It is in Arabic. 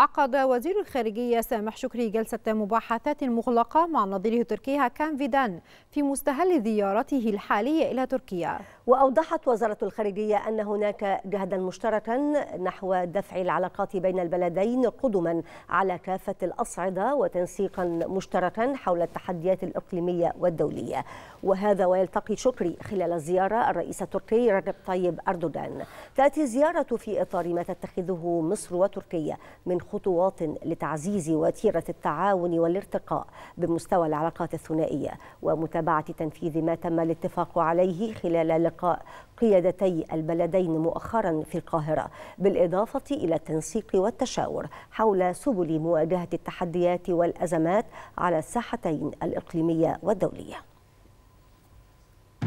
عقد وزير الخارجية سامح شكري جلسة مباحثات مغلقة مع نظيره تركيا كان فيدان في مستهل زيارته الحالية إلى تركيا. وأوضحت وزارة الخارجية أن هناك جهدا مشتركا نحو دفع العلاقات بين البلدين قدما على كافة الأصعدة وتنسيقا مشتركا حول التحديات الإقليمية والدولية. وهذا ويلتقي شكري خلال الزيارة الرئيس التركي رجب طيب أردوغان. تأتي الزيارة في إطار ما تتخذه مصر وتركيا من خطوات لتعزيز وتيرة التعاون والارتقاء بمستوى العلاقات الثنائية ومتابعة تنفيذ ما تم الاتفاق عليه خلال لقاء قيادتي البلدين مؤخرا في القاهرة بالإضافة إلى التنسيق والتشاور حول سبل مواجهة التحديات والأزمات على الساحتين الإقليمية والدولية.